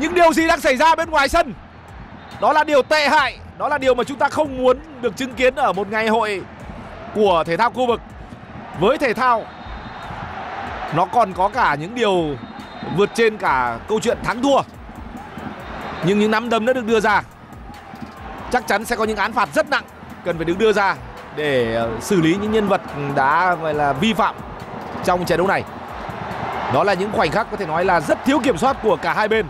những điều gì đang xảy ra bên ngoài sân? Đó là điều tệ hại. Đó là điều mà chúng ta không muốn được chứng kiến ở một ngày hội của thể thao khu vực. Với thể thao, nó còn có cả những điều vượt trên cả câu chuyện thắng thua. Nhưng những nắm đấm đã được đưa ra, chắc chắn sẽ có những án phạt rất nặng cần phải được đưa ra để ờ, xử lý những nhân vật đã, gọi là, vi phạm trong trận đấu này. Đó là những khoảnh khắc có thể nói là rất thiếu kiểm soát của cả hai bên.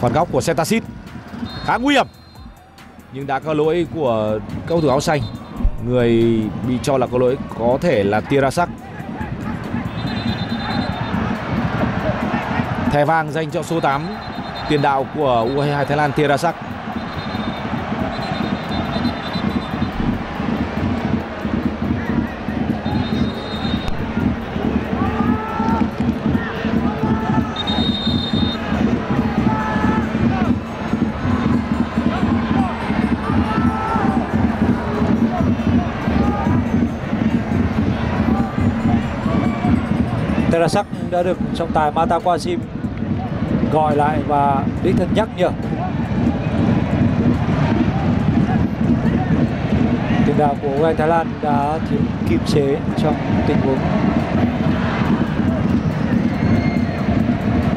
Phạt góc của Setasit khá nguy hiểm. Nhưng đã có lỗi của cầu thủ áo xanh. Người bị cho là có lỗi có thể là Tirasak. Thẻ vàng dành cho số 8 tiền đạo của U22 Thái Lan Tirasak. Terasak đã được trọng tài Mata Qasim gọi lại và đích thân nhắc nhở. Tiền đạo của U Thái Lan đã thiếu kiềm chế trong tình huống.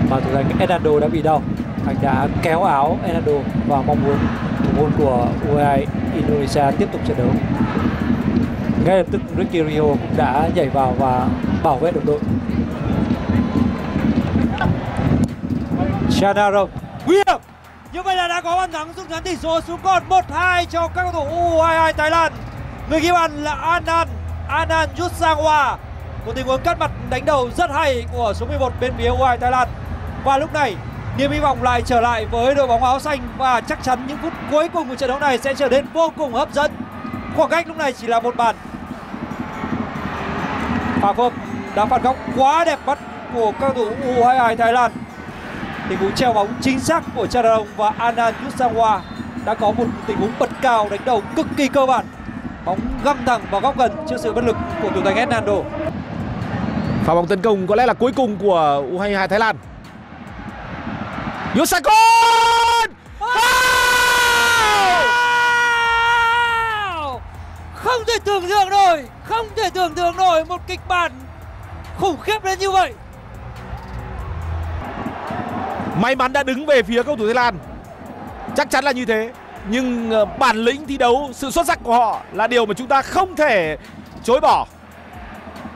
Mà thủ thành Hernando đã bị đau. Anh đã kéo áo Hernando và mong muốn thủ môn của Uae Indonesia tiếp tục trận đấu. Ngay lập tức Ricky Rio cũng đã nhảy vào và bảo vệ đồng đội. Chanaro nguy hiểm! Như vậy là đã có bàn thắng rút ngắn tỷ số, xuống còn 1-2 cho các cầu thủ U22 Thái Lan. Người ghi bàn là Anan Anan Yutsangwa một tình huống cắt mặt đánh đầu rất hay của số 11 bên phía U22 Thái Lan. Và lúc này, niềm hy vọng lại trở lại với đội bóng áo xanh và chắc chắn những phút cuối cùng của trận đấu này sẽ trở nên vô cùng hấp dẫn. Khoảng cách lúc này chỉ là một bàn. Pha Phơm đã phạt góc quá đẹp mắt của các thủ U22 Thái Lan. Tình huống treo bóng chính xác của Charadong và Anand Yusawa đã có một tình huống bật cao đánh đầu cực kỳ cơ bản. Bóng găm thẳng vào góc gần trước sự bất lực của thủ thành Hernando. Pha bóng tấn công có lẽ là cuối cùng của U22 Thái Lan. Yosakon không thể tưởng tượng nổi không thể tưởng tượng nổi một kịch bản khủng khiếp đến như vậy. May mắn đã đứng về phía cầu thủ Thái Lan. Chắc chắn là như thế. Nhưng ờ, bản lĩnh thi đấu sự xuất sắc của họ là điều mà chúng ta không thể chối bỏ.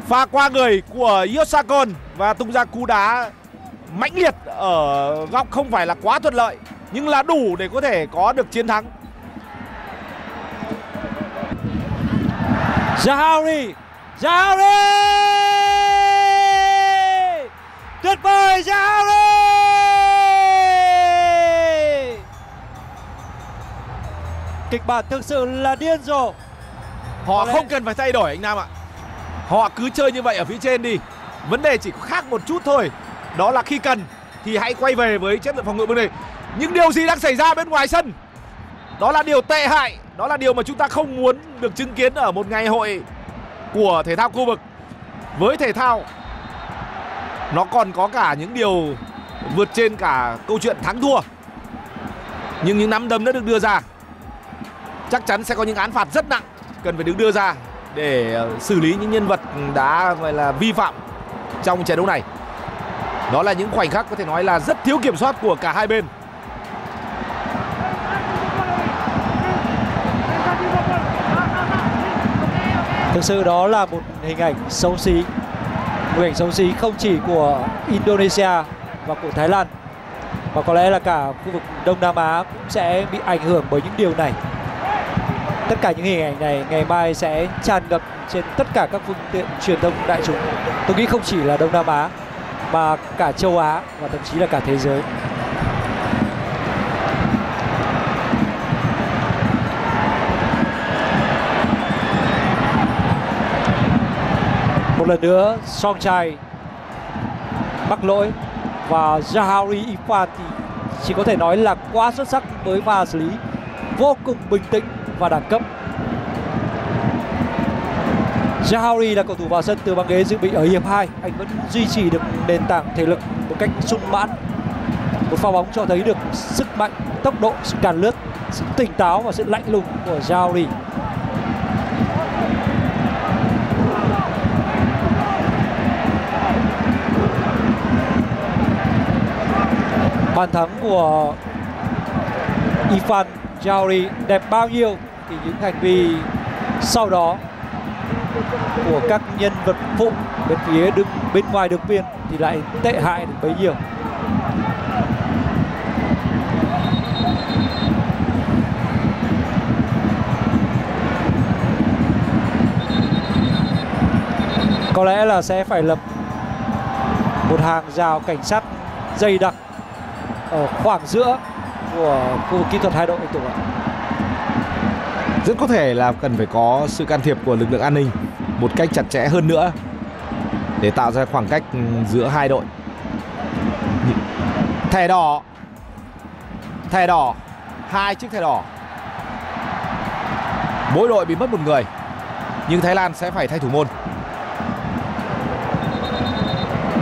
Pha qua người của Yosakon và tung ra cú đá mãnh liệt ở góc không phải là quá thuận lợi nhưng là đủ để có thể có được chiến thắng. Zahauri Zahauri tuyệt vời Zahauri kịch bản thực sự là điên rồ. Họ Có không cần phải thay đổi anh Nam ạ. Họ cứ chơi như vậy ở phía trên đi. Vấn đề chỉ khác một chút thôi. Đó là khi cần thì hãy quay về với chất lượng phòng ngự bên này nhưng điều gì đang xảy ra bên ngoài sân? Đó là điều tệ hại. Đó là điều mà chúng ta không muốn được chứng kiến ở một ngày hội của thể thao khu vực. Với thể thao nó còn có cả những điều vượt trên cả câu chuyện thắng thua. Nhưng những nắm đấm đã được đưa ra, chắc chắn sẽ có những án phạt rất nặng cần phải được đưa ra để ờ, xử lý những nhân vật đã, gọi là, vi phạm trong trận đấu này. Đó là những khoảnh khắc có thể nói là rất thiếu kiểm soát của cả hai bên. Thực sự đó là một hình ảnh xấu xí. Một hình ảnh xấu xí không chỉ của Indonesia và của Thái Lan. Và có lẽ là cả khu vực Đông Nam Á cũng sẽ bị ảnh hưởng bởi những điều này. Tất cả những hình ảnh này ngày mai sẽ tràn ngập trên tất cả các phương tiện truyền thông đại chúng. Tôi nghĩ không chỉ là Đông Nam Á, mà cả châu Á và thậm chí là cả thế giới. Một lần nữa Song trai mắc lỗi và jahari ifa thì chỉ có thể nói là quá xuất sắc với pha xử lý vô cùng bình tĩnh và đẳng cấp. jahari là cầu thủ vào sân từ băng ghế dự bị ở hiệp 2, anh vẫn duy trì được nền tảng thể lực một cách sung mãn. Một pha bóng cho thấy được sức mạnh, tốc độ, sự càn lướt, sự tỉnh táo và sự lạnh lùng của jahari. Bàn thắng của Ifan Jauri đẹp bao nhiêu thì những hành vi sau đó của các nhân vật phụ bên phía đứng, bên ngoài đường biên thì lại tệ hại được bấy nhiêu. Có lẽ là sẽ phải lập một hàng rào cảnh sát dày đặc ở khoảng giữa của khu vực kỹ thuật hai đội anh Tùng ạ. rất có thể là cần phải có sự can thiệp của lực lượng an ninh một cách chặt chẽ hơn nữa để tạo ra khoảng cách giữa hai đội. Thẻ đỏ. Thẻ đỏ. Hai chiếc thẻ đỏ. Mỗi đội bị mất một người nhưng Thái Lan sẽ phải thay thủ môn.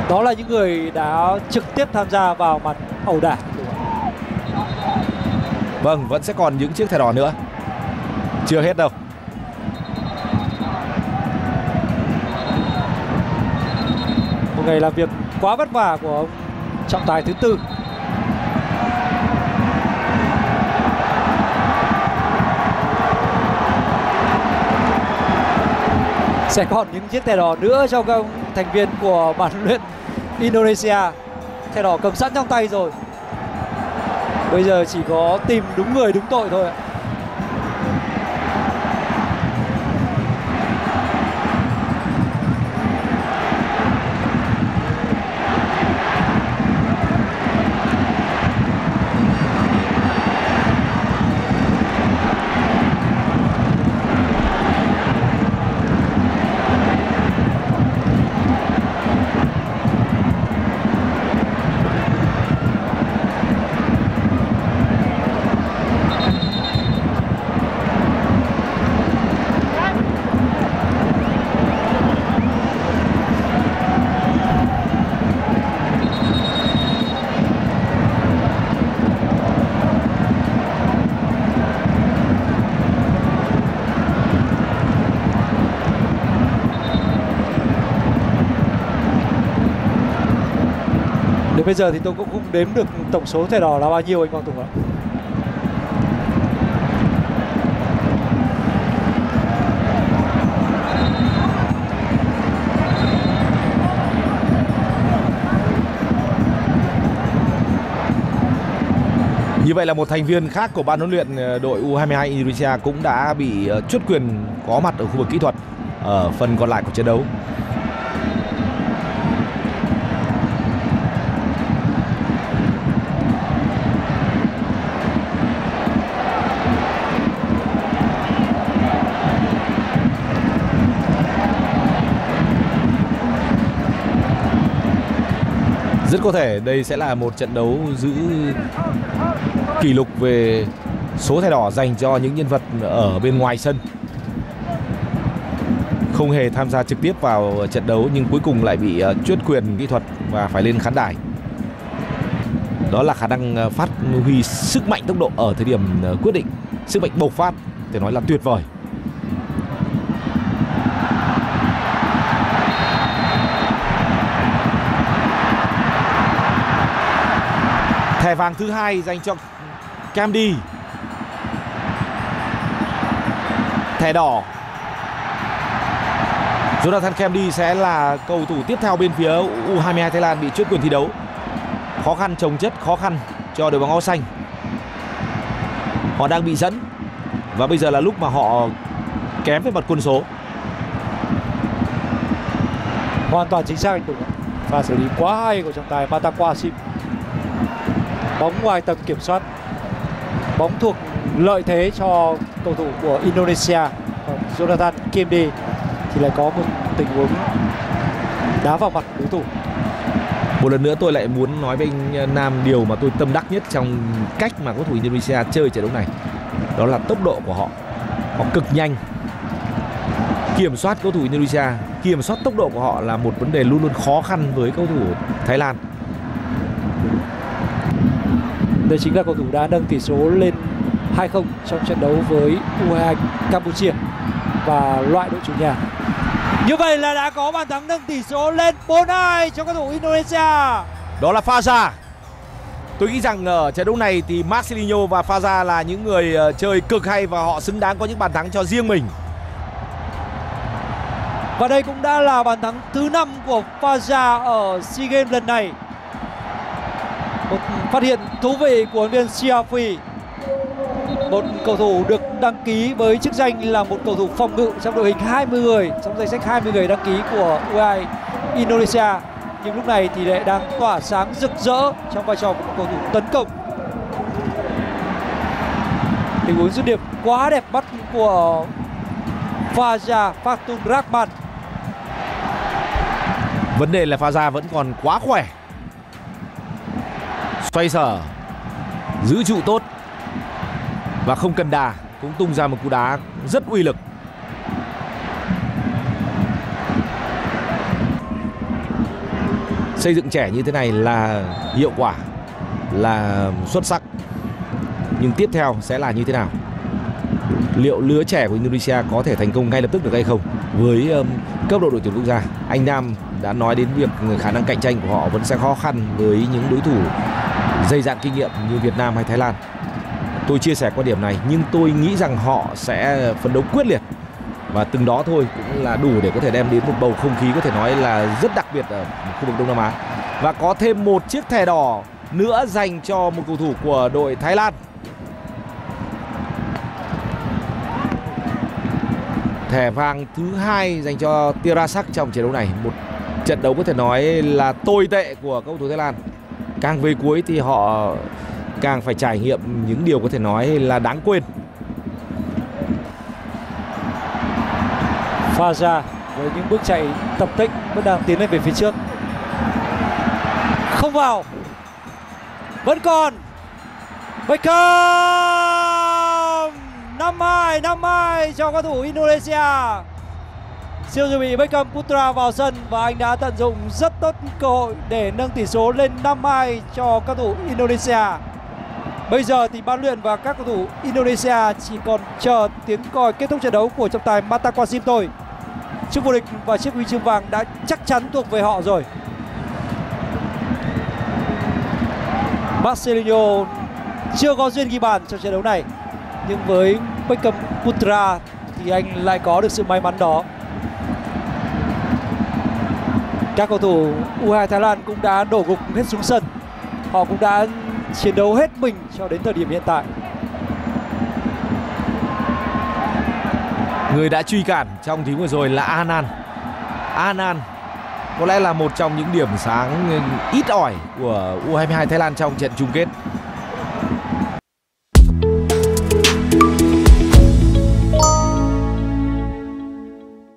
Đó là những người đã trực tiếp tham gia vào màn ẩu đả. vâng vẫn sẽ còn những chiếc thẻ đỏ nữa chưa hết đâu Một ngày làm việc quá vất vả của ông trọng tài thứ tư. Sẽ còn những chiếc thẻ đỏ nữa cho các thành viên của ban luyện Indonesia. Thẻ đỏ cầm sẵn trong tay rồi. Bây giờ chỉ có tìm đúng người, đúng tội thôi ạ. bây giờ thì tôi cũng không đếm được tổng số thẻ đỏ là bao nhiêu anh Quang Tùng ạ Như vậy là một thành viên khác của ban huấn luyện ờ, đội U22 Indonesia cũng đã bị ờ, uh, truất quyền có mặt ở khu vực kỹ thuật ở phần còn lại của trận đấu. Rất có thể đây sẽ là một trận đấu giữ kỷ lục về số thẻ đỏ dành cho những nhân vật ở bên ngoài sân. Không hề tham gia trực tiếp vào trận đấu nhưng cuối cùng lại bị ờ, uh, chuyết quyền kỹ thuật và phải lên khán đài. Đó là khả năng ờ, phát huy sức mạnh tốc độ ở thời điểm ờ, quyết định, sức mạnh bộc phát để nói là tuyệt vời. Thẻ vàng thứ hai dành cho Camdi, Thẻ đỏ. Jonathan Camdi sẽ là cầu thủ tiếp theo bên phía U22 Thái Lan bị trước quyền thi đấu. Khó khăn trồng chất, khó khăn cho đội bóng áo xanh. Họ đang bị dẫn và bây giờ là lúc mà họ kém về mặt quân số. hoàn toàn chính xác anh Tùng và xử lý quá hay của trọng tài Matakwashim bóng ngoài tầm kiểm soát bóng thuộc lợi thế cho cầu thủ của Indonesia còn Jonathan Kemdi thì lại có một tình huống đá vào mặt đối thủ Một lần nữa tôi lại muốn nói với anh Nam điều mà tôi tâm đắc nhất trong cách mà cầu thủ Indonesia chơi trận đấu này. Đó là tốc độ của họ. Họ cực nhanh. Kiểm soát cầu thủ Indonesia, kiểm soát tốc độ của họ là một vấn đề luôn luôn khó khăn với cầu thủ Thái Lan đây chính là cầu thủ đã nâng tỷ số lên 2-0 trong trận đấu với U22 Campuchia và loại đội chủ nhà như vậy là đã có bàn thắng nâng tỷ số lên 4-2 cho cầu thủ Indonesia Đó là Faza. Tôi nghĩ rằng ở trận đấu này thì Marcelinho và Faza là những người ờ, chơi cực hay và họ xứng đáng có những bàn thắng cho riêng mình. Và đây cũng đã là bàn thắng thứ năm của Faja ở SEA Games lần này. Một phát hiện thú vị của huấn luyện viên Siafi. Một cầu thủ được đăng ký với chức danh là một cầu thủ phòng ngự trong đội hình 20 người, trong danh sách 20 người đăng ký của UAE Indonesia. Nhưng lúc này thì lại đang tỏa sáng rực rỡ trong vai trò của một cầu thủ tấn công. Tình huống dứt điểm quá đẹp mắt của Faja Fatun Rahman Vấn đề là Faja vẫn còn quá khỏe. Xoay sở, giữ trụ tốt và không cần đà cũng tung ra một cú đá rất uy lực. Xây dựng trẻ như thế này là hiệu quả, là xuất sắc. Nhưng tiếp theo sẽ là như thế nào? Liệu lứa trẻ của Indonesia có thể thành công ngay lập tức được hay không? Với um, cấp độ đội tuyển quốc gia, anh Nam đã nói đến việc khả năng cạnh tranh của họ vẫn sẽ khó khăn với những đối thủ dày dạn kinh nghiệm như Việt Nam hay Thái Lan. Tôi chia sẻ quan điểm này, nhưng tôi nghĩ rằng họ sẽ phấn đấu quyết liệt và từng đó thôi cũng là đủ để có thể đem đến một bầu không khí có thể nói là rất đặc biệt ở khu vực Đông Nam Á. Và có thêm một chiếc thẻ đỏ nữa dành cho một cầu thủ của đội Thái Lan. Thẻ vàng thứ hai dành cho Tirasak trong trận đấu này. Một trận đấu có thể nói là tồi tệ của cầu thủ Thái Lan. Càng về cuối thì họ càng phải trải nghiệm những điều có thể nói là đáng quên. Faja với những bước chạy tập tĩnh vẫn đang tiến lên về phía trước. Không vào. Vẫn còn. Beckham năm hai năm hai cho cầu thủ Indonesia siêu dự bị Beckham Putra vào sân và anh đã tận dụng rất tốt cơ hội để nâng tỷ số lên 5-2 cho các thủ Indonesia. Bây giờ thì ban luyện và các cầu thủ Indonesia chỉ còn chờ tiếng còi kết thúc trận đấu của trọng tài Mata Kwasim thôi. Chức vô địch và chiếc huy chương vàng đã chắc chắn thuộc về họ rồi. Marcelinho chưa có duyên ghi bàn trong trận đấu này, nhưng với Beckham Putra thì anh lại có được sự may mắn đó các cầu thủ U2 Thái Lan cũng đã đổ gục hết xuống sân họ cũng đã chiến đấu hết mình cho đến thời điểm hiện tại. Người đã truy cản trong tiếng vừa rồi là Anan. Anan có lẽ là một trong những điểm sáng ừ, ít ỏi của U22 Thái Lan trong trận chung kết.